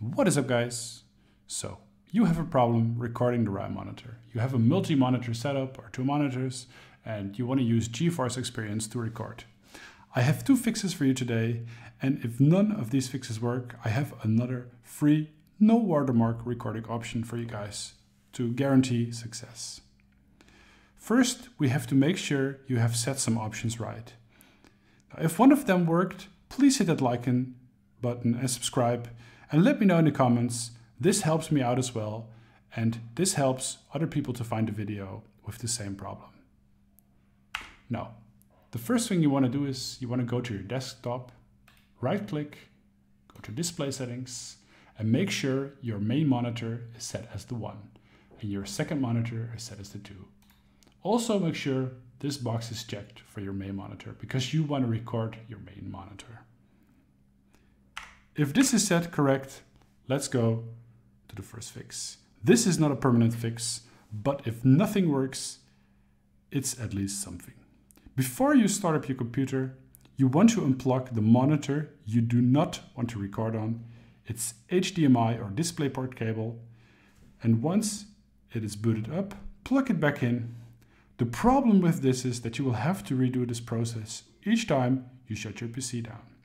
What is up guys? So, you have a problem recording the right monitor. You have a multi-monitor setup or two monitors and you want to use GeForce Experience to record. I have two fixes for you today and if none of these fixes work, I have another free no watermark recording option for you guys to guarantee success. First, we have to make sure you have set some options right. Now, if one of them worked, please hit that like button and subscribe and let me know in the comments. This helps me out as well. And this helps other people to find the video with the same problem. Now, the first thing you want to do is you want to go to your desktop, right click, go to display settings, and make sure your main monitor is set as the one and your second monitor is set as the two. Also make sure this box is checked for your main monitor because you want to record your main monitor. If this is set correct, let's go to the first fix. This is not a permanent fix, but if nothing works, it's at least something. Before you start up your computer, you want to unplug the monitor you do not want to record on, its HDMI or DisplayPort cable, and once it is booted up, plug it back in. The problem with this is that you will have to redo this process each time you shut your PC down.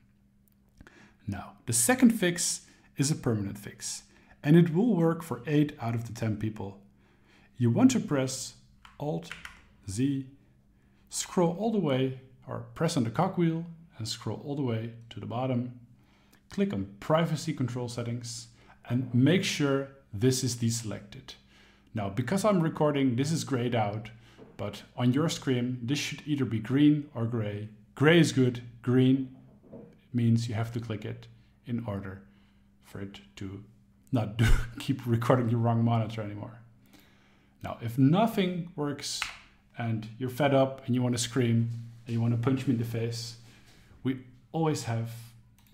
Now, the second fix is a permanent fix, and it will work for 8 out of the 10 people. You want to press Alt Z, scroll all the way, or press on the cogwheel and scroll all the way to the bottom. Click on Privacy Control Settings and make sure this is deselected. Now, because I'm recording, this is grayed out, but on your screen, this should either be green or gray. Gray is good, green means you have to click it in order for it to not do, keep recording your wrong monitor anymore. Now, if nothing works and you're fed up and you want to scream and you want to punch me in the face, we always have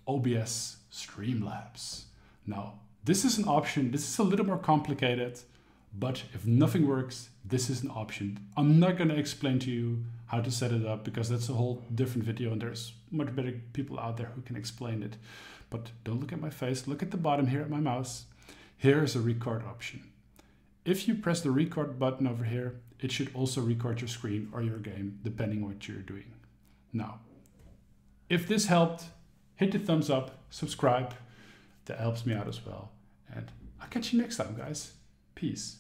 OBS Streamlabs. Now, this is an option. This is a little more complicated, but if nothing works, this is an option. I'm not going to explain to you how to set it up because that's a whole different video and there's much better people out there who can explain it. But don't look at my face, look at the bottom here at my mouse. Here's a record option. If you press the record button over here, it should also record your screen or your game, depending what you're doing. Now, if this helped, hit the thumbs up, subscribe. That helps me out as well. And I'll catch you next time, guys. Peace.